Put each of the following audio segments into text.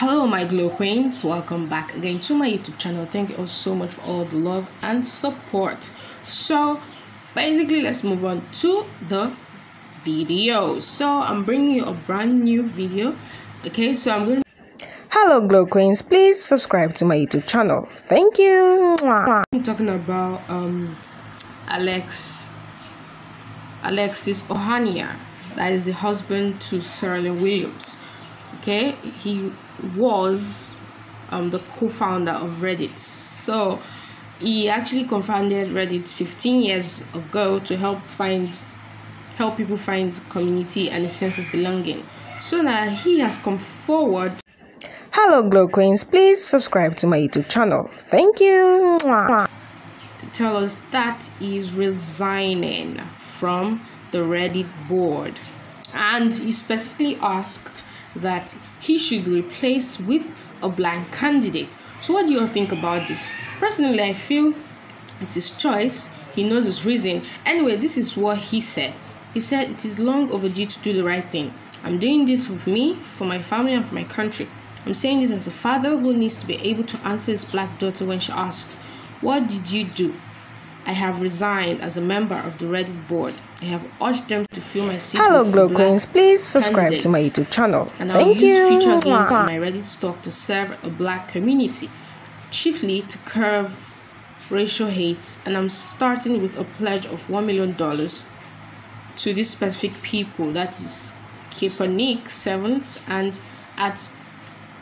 hello my glow queens. Welcome back again to my youtube channel. Thank you all so much for all the love and support. So basically let's move on to the video. So i'm bringing you a brand new video okay? So i'm going hello glow queens. Please subscribe to my youtube channel. Thank you. I'm talking about um alex alexis ohanian that is the husband to Serena Williams okay? He was um, the co-founder of reddit. So he actually co-founded reddit 15 years ago to help find help people find community and a sense of belonging. So now he has come forward. Hello glow queens. Please subscribe to my youtube channel. Thank you. To tell us that he's resigning from the reddit board. And he specifically asked that he should be replaced with a blank candidate. So, what do you all think about this? Personally, I feel it's his choice. He knows his reason. Anyway, this is what he said. He said, It is long overdue to do the right thing. I'm doing this for me, for my family, and for my country. I'm saying this as a father who needs to be able to answer his black daughter when she asks, What did you do? I have resigned as a member of the Reddit board. I have urged them to fill my seat. Hello, Glow Queens. Please subscribe to my YouTube channel. And Thank I'll you. use future gains in my Reddit stock to serve a black community, chiefly to curb racial hate. And I'm starting with a pledge of $1 million to these specific people that is Kaepernick Sevens and at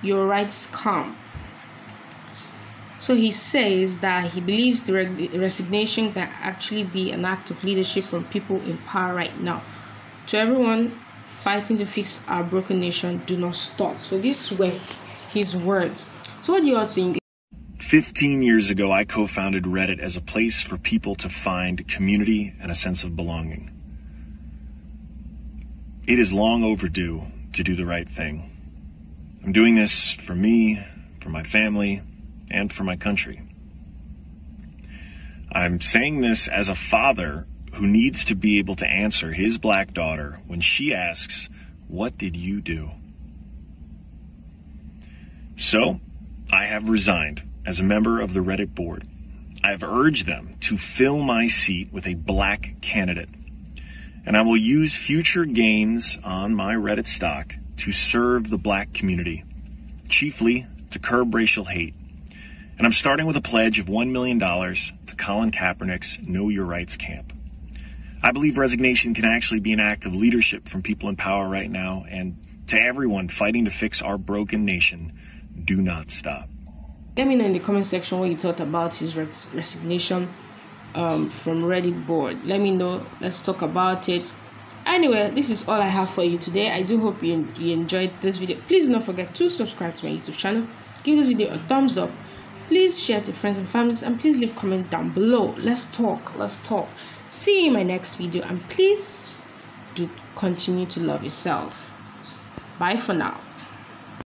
Your Rights Camp. So he says that he believes the resignation can actually be an act of leadership from people in power right now. To everyone fighting to fix our broken nation, do not stop. So this were his words. So what do you all think? 15 years ago, I co-founded Reddit as a place for people to find community and a sense of belonging. It is long overdue to do the right thing. I'm doing this for me, for my family, and for my country. I'm saying this as a father who needs to be able to answer his black daughter when she asks, What did you do? So, I have resigned as a member of the Reddit board. I have urged them to fill my seat with a black candidate. And I will use future gains on my Reddit stock to serve the black community, chiefly to curb racial hate and I'm starting with a pledge of $1 million to Colin Kaepernick's Know Your Rights camp. I believe resignation can actually be an act of leadership from people in power right now. And to everyone fighting to fix our broken nation, do not stop. Let me know in the comment section what you thought about his res- resignation um, from Reddit board. Let me know. Let's talk about it. Anyway, this is all I have for you today. I do hope you, you enjoyed this video. Please do not forget to subscribe to my YouTube channel. Give this video a thumbs up please share to friends and families and please leave comment down below. Let's talk let's talk. See you in my next video and please do continue to love yourself. Bye for now